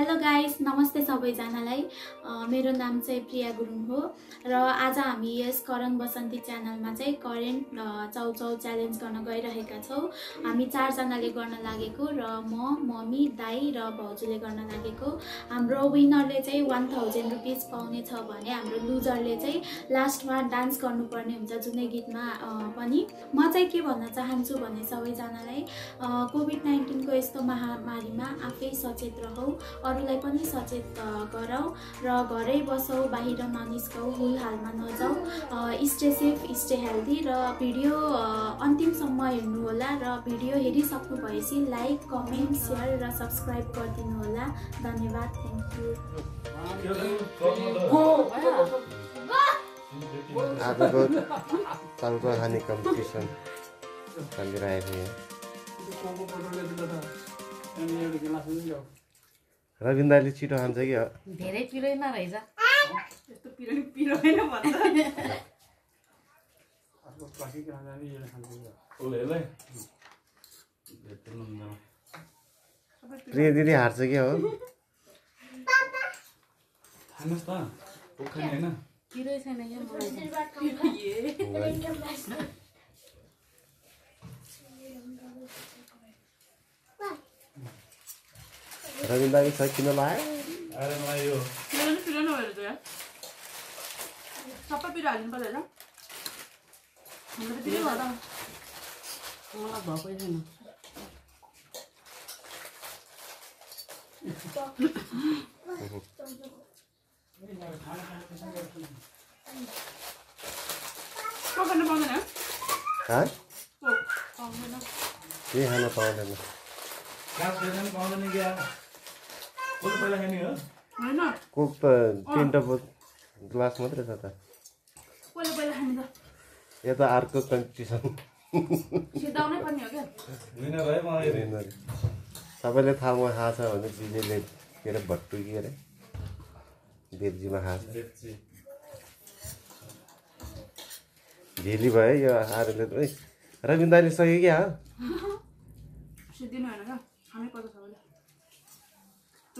Hello guys नमस्ते सबैजनालाई। मेरो नाम चाहिँ प्रिया गुरुङ हो र आज हामी यस करण बसन्ती च्यानलमा चाहिँ करेन्ट चाउचाउ च्यालेन्ज गर्न गइरहेका छौँ। हामी चारजनाले गर्न लागेको र म मम्मी दाई र भाउजूले गर्न लागेको। हाम्रो विनरले चाहिँ वान थाउजन्ड रुपिस पाउने छ भने हाम्रो लुजरले चाहिँ लास्टमा डान्स गर्नुपर्ने हुन्छ जुनै गीतमा पनि। म चाहिँ के भन्न चाहन्छु भने सबैजनालाई कोभिड नाइन्टिनको यस्तो महामारीमा आफै सचेत रहौ अरूलाई पनि सचेत गराऊ र घरै बसौ बाहिर ननिस्कौ हुलहालमा नजाऊ अ, स्टे सेफ स्टे हेल्दी र भिडियो अन्तिमसम्म हेर्नुहोला र भिडियो हेरिसक्नु भएपछि लाइक कमेन्ट सेयर र सब्सक्राइब गरिदिनु होला धन्यवाद थ्याङ्क यू आजको चाउचाउ खाने कम्पिटिसन चलिरहेको दाइले छिटो खान्छ कि? हो? धेरै पिरोइन रहेछ। यस्तो पिरो पिरो होइन भन्छ प्रिय दिदी हार्छ कि हो? खानुहोस् त। उखाने होइन। पिरै छैन क्या रविन्द्र दाइले सकिन लायो अरे मलाई यो पिरो नि पिरो नभएर चाहिँ सबै पिरो हालिनु पर्दैन हाम्रो त पिरो भयो त मलाई भएकै छैन पकाउनु पाउँदैन केही खान पाउँदैन कोक त तिनवटा बो ग्लास मात्रै छ त। यो त अर्को कम्पिटिसन सबैले थाहा थाहा छ भने दिदीले के अरे भट्टु के अरे? देवजीमा बेच्ची झेली भयो यो आरूले दाइले सक्यो क्या हो सिद्धिनु होइन क्या खानै पर्छ सबैले तँले सिधाउनु पनि त्यो विनर हुनु सिद्धिएर मात्रै भन्नु के हो नि प्राइज पिरै नभए त काठी गुरु आएन आगे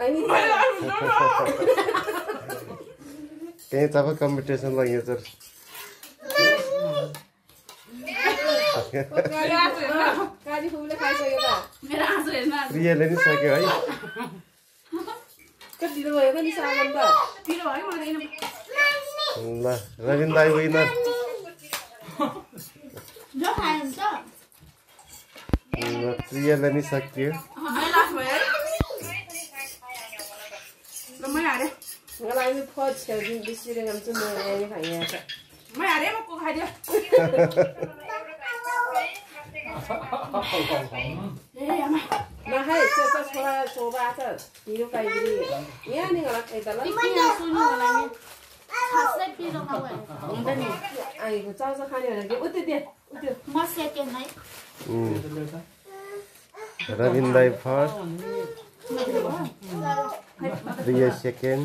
अनि त्यहीँ तपाईँ कम्पिटिसन लग्यो सर प्रियले नि सक्यो है। ल रविन्द्र दाई विनर ल प्रियले नि सकियो। फर्स्ट खेल्छु बिस खान्छु म खाएँ हारेँ को खाइदियो त्यो छोरा छ हिरो यहाँ नि होला खाइ त ल खासै पिरो नभएर हुन्छ नि आएको चाउचाउ खाने भनेर के उत्यो त्यहाँ उत्यो म सेकेन्ड है उम्. रविन्द्र दाई फर्स्ट प्रिय second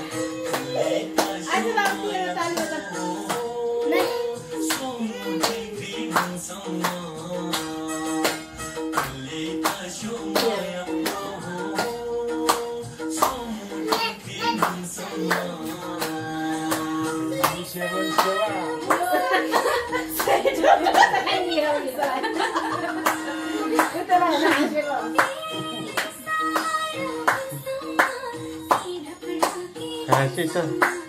谁说要陪我啊到海角天涯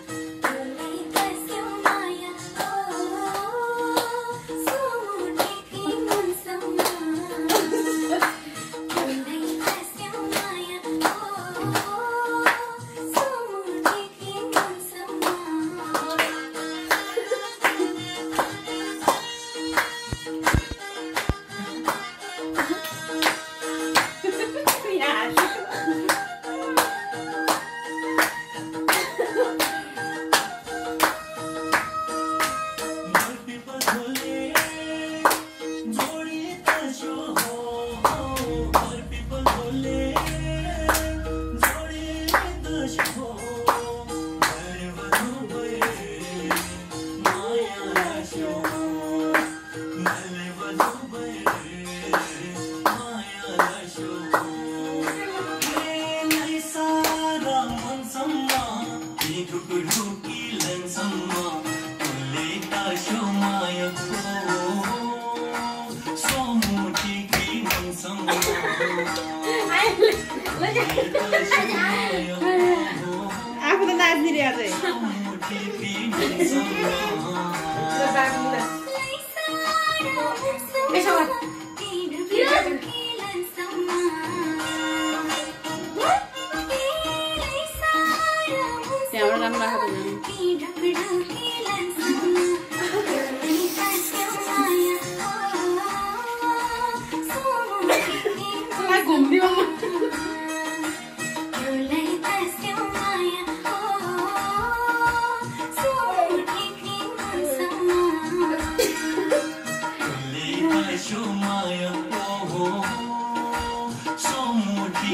Sim.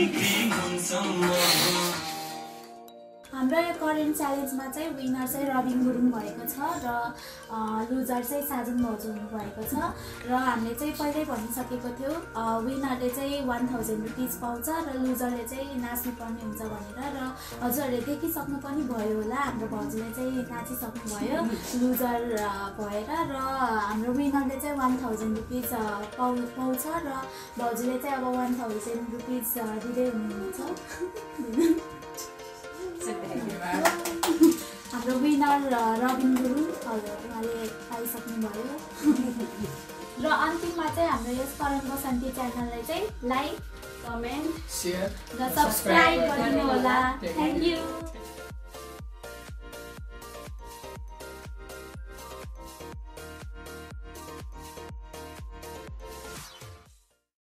we want someone यो करेन्ट च्यालेन्जमा चाहिँ विनर चाहिँ रबिन गुरुङ भएको छ र लुजर चाहिँ साजन भाउजू भएको छ र हामीले चाहिँ पहिल्यै भनिसकेको थियो विनरले चाहिँ वान थाउजन्ड रुपिज पाउँछ र लुजरले चाहिँ नाच्नुपर्ने हुन्छ भनेर र हजुरहरूले देखिसक्नु पनि भयो होला हाम्रो भाउजूले चाहिँ नाचिसक्नु भयो लुजर भएर र हाम्रो विनरले चाहिँ वान थाउजन्ड रुपिज पाउ पाउँछ र भाउजूले चाहिँ अब वान थाउजन्ड रुपिज दिँदै हुनुहुन्छ। हाम्रो विनर रबिन गुरुङ हजुर उहाँले पाइसक्नुभयो। र अन्तिममा चाहिँ हाम्रो यस करण बसन्ती च्यानललाई चाहिँ लाइक कमेन्ट सेयर र सब्सक्राइब गरिदिनु होला थ्याङ्क यू